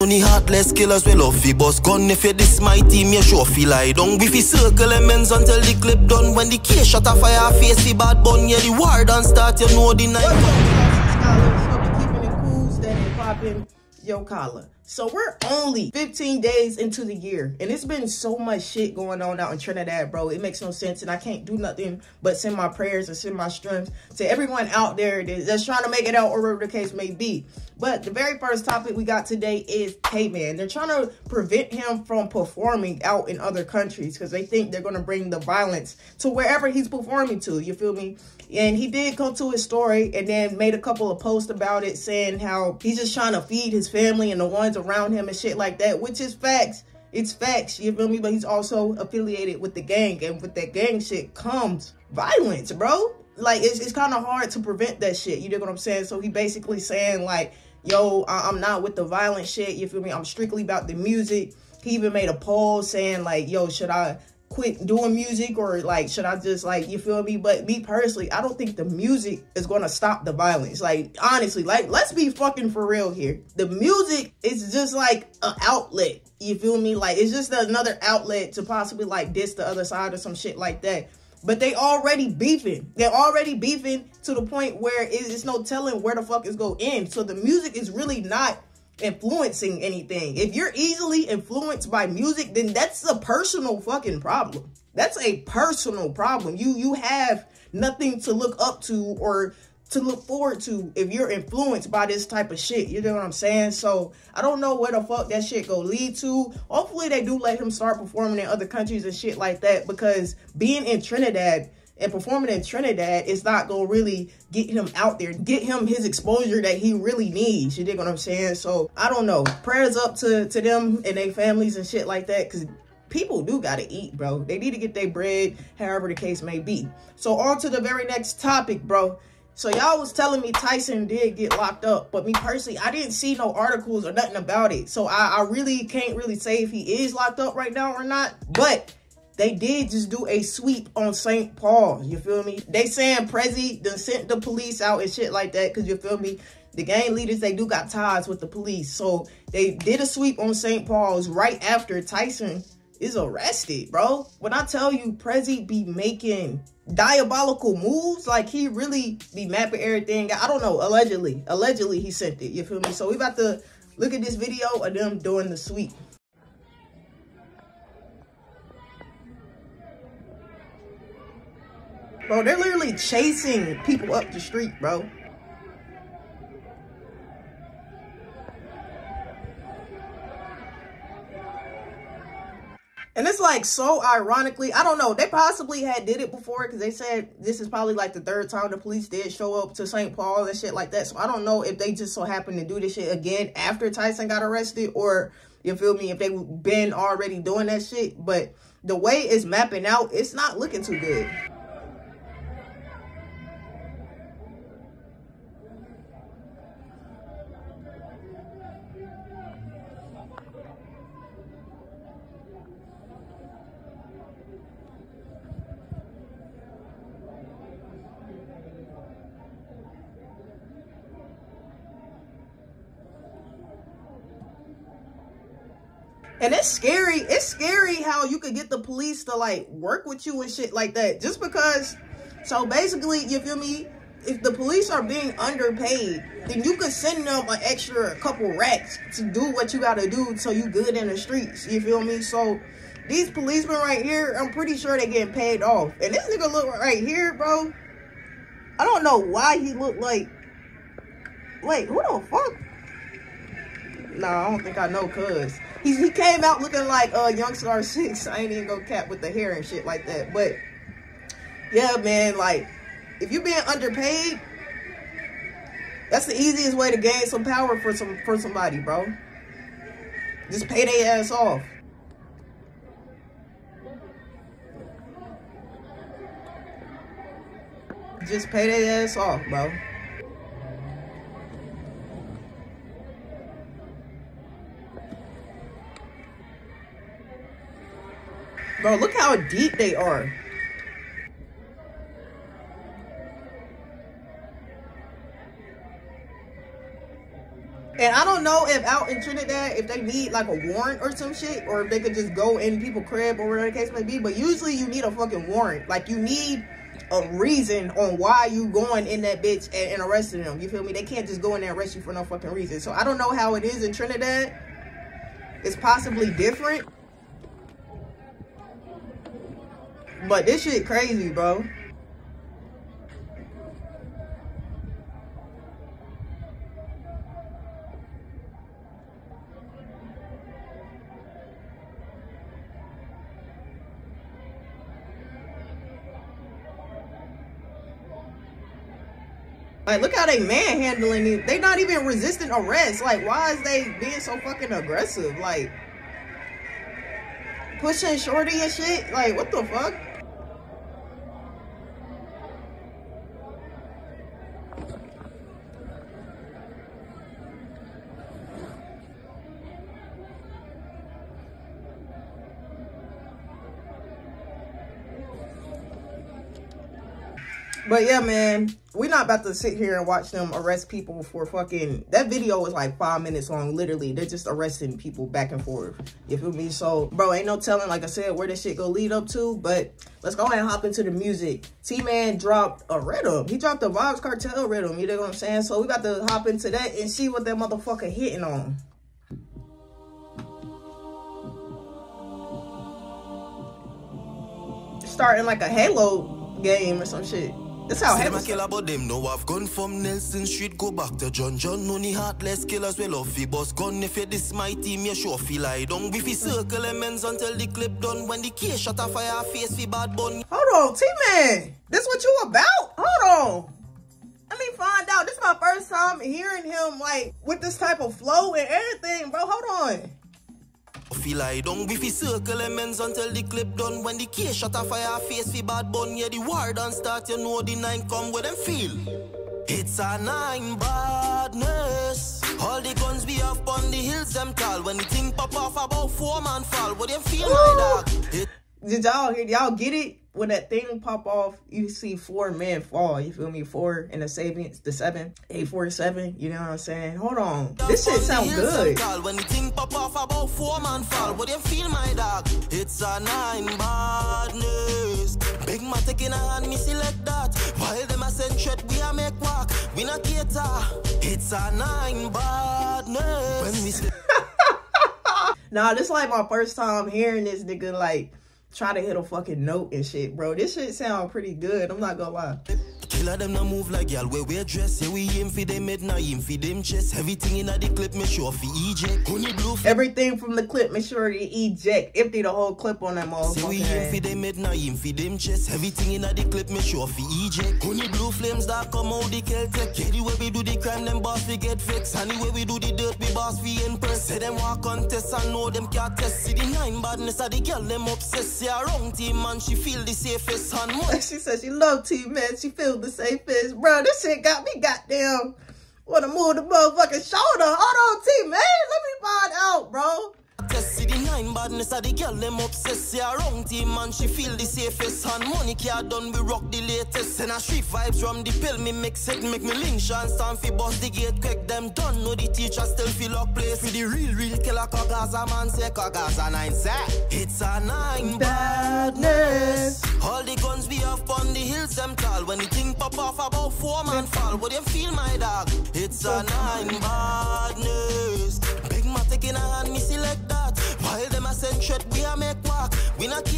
Only heartless killers will love fi boss gun. If you this my team, you sure feel lie down. We fi circle lemons until the clip done. When the case shot a fire, face the bad bun. Yeah, the war done start, you know the night. Scholars, keeping it cool, steady popping, yo collar. So we're only 15 days into the year, and it's been so much shit going on out in Trinidad, bro. It makes no sense, and I can't do nothing but send my prayers and send my strength to everyone out there that's trying to make it out, or whatever the case may be. But the very first topic we got today is K-Man. They're trying to prevent him from performing out in other countries because they think they're going to bring the violence to wherever he's performing to. You feel me? And he did come to his story and then made a couple of posts about it saying how he's just trying to feed his family and the ones around him and shit like that, which is facts. It's facts, you feel me? But he's also affiliated with the gang, and with that gang shit comes violence, bro. Like, it's, it's kind of hard to prevent that shit, you know what I'm saying? So he basically saying, like, yo, I I'm not with the violent shit, you feel me? I'm strictly about the music. He even made a poll saying, like, yo, should I quit doing music or like should I just like you feel me? But me personally I don't think the music is to stop the violence. Like honestly like let's be fucking for real here. The music is just like an outlet. You feel me? Like it's just another outlet to possibly like diss the other side or some shit like that. But they already beefing. They're already beefing to the point where it's no telling where the fuck is going to end. So the music is really not influencing anything. If you're easily influenced by music, then that's a personal fucking problem. That's a personal problem. You you have nothing to look up to or to look forward to if you're influenced by this type of shit. You know what I'm saying? So I don't know where the fuck that shit go lead to. Hopefully they do let him start performing in other countries and shit like that because being in Trinidad and performing in Trinidad is not gonna really get him out there, get him his exposure that he really needs. You dig what I'm saying? So I don't know. Prayers up to to them and their families and shit like that, because people do gotta eat, bro. They need to get their bread, however the case may be. So on to the very next topic, bro. So y'all was telling me Tyson did get locked up, but me personally, I didn't see no articles or nothing about it. So I, I really can't really say if he is locked up right now or not. But they did just do a sweep on St. Paul. You feel me? They saying Prezzi done sent the police out and shit like that. Cause you feel me? The gang leaders, they do got ties with the police. So they did a sweep on St. Paul's right after Tyson is arrested, bro. When I tell you Prezzi be making diabolical moves, like he really be mapping everything. I don't know, allegedly. Allegedly he sent it, you feel me? So we about to look at this video of them doing the sweep. Bro, they're literally chasing people up the street, bro. And it's like so ironically, I don't know, they possibly had did it before because they said this is probably like the third time the police did show up to St. Paul and shit like that. So I don't know if they just so happened to do this shit again after Tyson got arrested or you feel me, if they been already doing that shit. But the way it's mapping out, it's not looking too good. And it's scary. It's scary how you could get the police to like work with you and shit like that. Just because, so basically, you feel me? If the police are being underpaid, then you could send them an extra couple racks to do what you gotta do so you good in the streets. You feel me? So these policemen right here, I'm pretty sure they getting paid off. And this nigga look right here, bro. I don't know why he looked like, wait, who the fuck? Nah, I don't think I know cuz. He, he came out looking like uh, Young Star 6. I ain't even go cap with the hair and shit like that. But, yeah, man, like, if you're being underpaid, that's the easiest way to gain some power for some for somebody, bro. Just pay their ass off. Just pay their ass off, bro. Bro, look how deep they are. And I don't know if out in Trinidad, if they need like a warrant or some shit, or if they could just go in people crib or whatever the case may be. But usually you need a fucking warrant. Like you need a reason on why you going in that bitch and, and arresting them. You feel me? They can't just go in there and arrest you for no fucking reason. So I don't know how it is in Trinidad. It's possibly different. But this shit crazy, bro. Like, look how they manhandling it. They not even resisting arrest. Like, why is they being so fucking aggressive? Like, pushing shorty and shit. Like, what the fuck? But yeah, man, we're not about to sit here and watch them arrest people for fucking. That video was like five minutes long, literally. They're just arresting people back and forth. You feel me? So, bro, ain't no telling, like I said, where this shit go lead up to. But let's go ahead and hop into the music. T Man dropped a rhythm. He dropped a Vybz Kartel rhythm. You know what I'm saying? So we about to hop into that and see what that motherfucker hitting on. Starting like a Halo game or some shit. That's how Say my killer but them know I've gone from Nelson Street Go back to John John No Only heartless killers will love fi boss gun If you this my team you sure feel I don't If you circle lemons until the clip done When the case shot a fire face fi bad bun Hold on T-Man This what you about? Hold on let me find out. This is my first time hearing him like with this type of flow and everything, bro. Hold on. Feel I don't be fi circle lemons until the clip done. When the case shot a fire face fi bad bun, yeah the war done start. You know the nine come with them feel. It's a nine badness. All the guns we have on the hills them tall. When the thing pop off about four man fall, what them feel my dog? It Did y'all hear? Y'all get it? When that thing pop off, you see four men fall. You feel me? Four in the savings, the seven, eight, four, seven. You know what I'm saying? Hold on, this shit sound good. When the thing pop off about four man fall, what them feel my dog? It's a nine badness. Big man taking a hand, me select that. While them a send threat, we a make walk. We not cater. It's a nine badness. When we Nah, this like my first time hearing this nigga like try to hit a fucking note and shit, bro. This shit sound pretty good. I'm not gonna lie. Killer them no move like y'all where we dress. Yeah, we aim for them head, now aim for them chest. Everything in the clip, make sure for eject. Honey blue Everything from the clip, make sure you eject. Empty the whole clip on that Say we aim for motherfucker. them head, now aim for them chest. Everything in the clip, make sure for eject. Honey blue flames that come out the Celtic. Yeah, the way we do the crime, them boss we get fixed. And the way we do the dirt, we boss we impress. Say them walk on test and know them can't test. See the nine badness of the girl, them obsessed. See a wrong team, man, she feel the safest. And more She said she love T man. She feel the safest. Bro, this shit got me goddamn. Wanna move the motherfucking shoulder. Hold on, T man. Let me find out, bro. Nine badness of the girl them obsessed See a wrong team man she feel the safest. And money can't done we rock the latest. And a street vibes from the pill me mix it Make me link. And stand fi bust the gate quick Them done. Know the teacher still feel up place. For the real real killer Kagaza man say Kagaza nine say. It's a nine badness. All the guns we have on the hills them tall. When the thing pop off about four man fall. But them feel my dog? It's a nine badness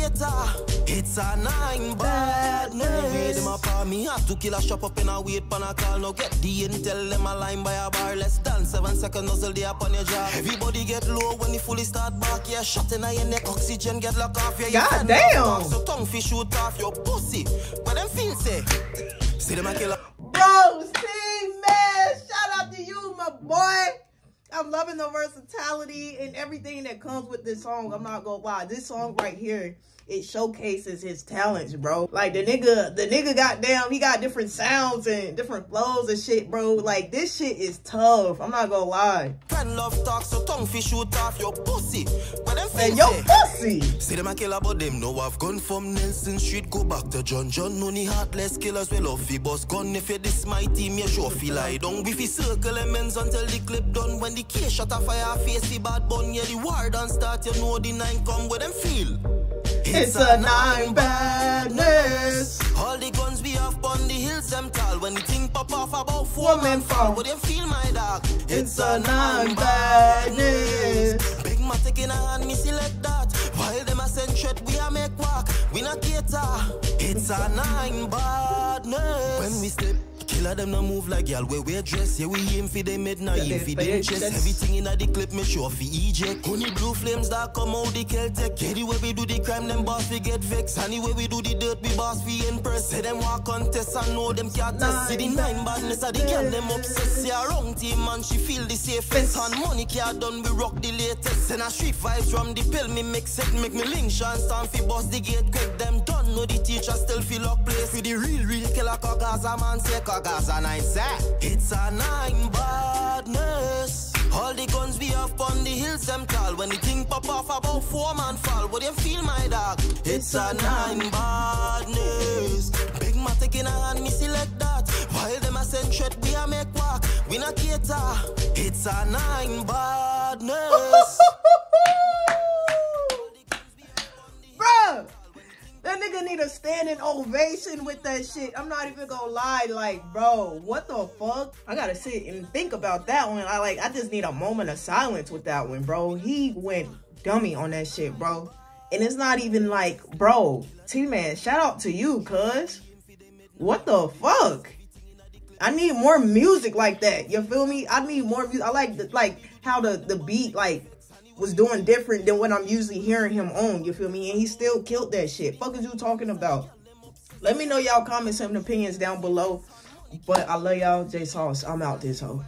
We not cater. It's a nine badness. Anyway, them a par me have to kill a shop up in a wait pan a call. Now get the intel, them a line by a bar. Less than seven seconds, nozzle they up on your jaw. Everybody get low when you fully start back. Yeah, shot in your neck, oxygen get locked off. Yeah, God damn. off, So tongue fish shoot off your pussy. What them feel say? See them a killer. Bro, T man. Shout out to you, my boy. I'm loving the versatility and everything that comes with this song. I'm not gonna lie. This song right here, it showcases his talents, bro. Like the nigga, the nigga got down, he got different sounds and different flows and shit, bro. Like this shit is tough. I'm not gonna lie. Friend love talk, so tongue fish shoot off your pussy. What them And yo say? pussy. See them a killer, but them know I've gone from Nelson Street, go back to John John. Only heartless killers will love fi boss gun. If you this my team, you sure feel I don't. We fi circle lemons until the clip done. When the case, shut a fire face, the bad bun, yeah, the war done start, you know the nine come where them feel. It's, a nine badness. All the guns we have on the hills, them tall. When the thing pop off about four men fall, you feel my dog. It's, a nine badness. Big matic taking a hand, me select that. While them a send threat, we a make walk. We not cater. It's a nine badness. When we step Killer them no move like y'all where we dress. Yeah, we aim for them midnight, aim for them chest. Everything in the clip, me sure for eject. Honey blue flames that come out the Celtic. Anyway we do the crime, them boss we get vexed. Anyway we do the dirt, we boss we impress. Say them walk contest and know them can't test. See the nine badness of the girl, them obsessed. A wrong team man, she feel the safest. And money can't done, we rock the latest. And a street vibes from the pill, me mix it, make me link chance. Time fi boss the gate quick. Them know the teacher still feel lock place. For the real, real killer, cause a man say, Gaza nine set. It's a nine badness. All the guns we have on the hills, them tall. When the thing pop off, about four man fall. But you feel my dog? It's a nine badness. Big matic in a hand, me select that. While them a send threat, we a make walk. We not cater. It's a nine badness. nigga need a standing ovation with that shit. I'm not even gonna lie, like, bro, what the fuck? I gotta sit and think about that one. I like, I just need a moment of silence with that one, bro. He went dummy on that shit, bro. And it's not even like, bro, T-Man, shout out to you, cuz. What the fuck? I need more music like that. You feel me? I need more music. I like the, like how the the beat like was doing different than what I'm usually hearing him on. You feel me? And he still killed that shit. Fuck is you talking about? Let me know y'all comments and opinions down below. But I love y'all. J Sauce. I'm out this hoe.